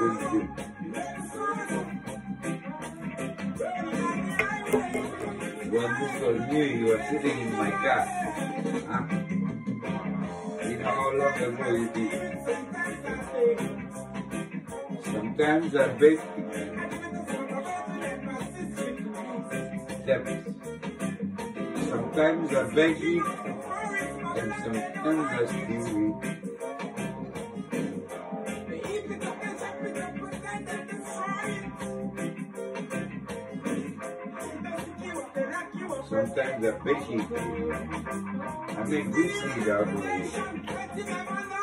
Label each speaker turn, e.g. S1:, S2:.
S1: When this was new, you were sitting in my car. Huh? You know how long ago it is. Sometimes I bake steps. Sometimes I bake it, and sometimes I steal it. Sometimes I beg you. I make good seed out of you.